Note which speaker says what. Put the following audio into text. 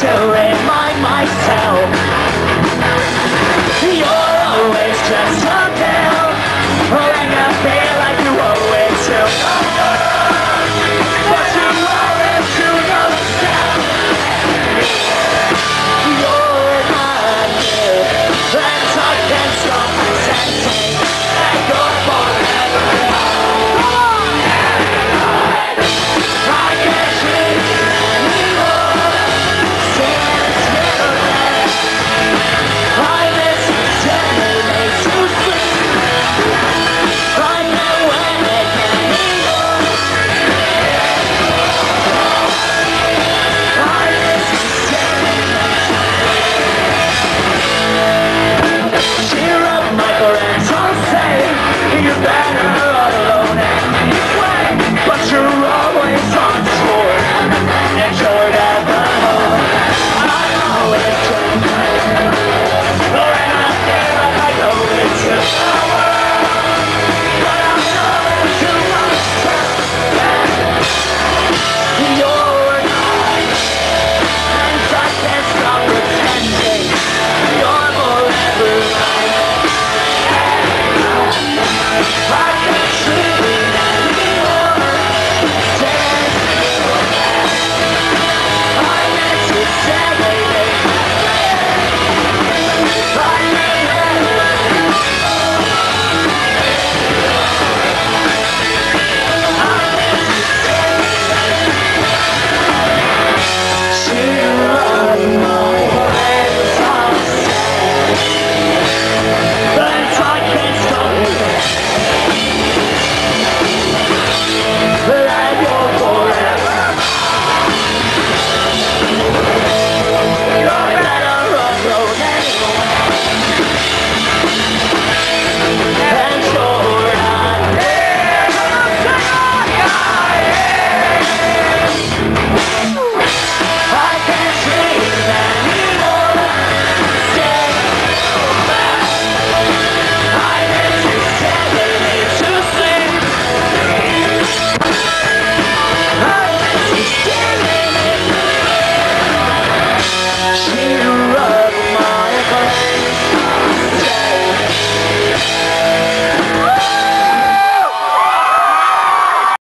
Speaker 1: to remind myself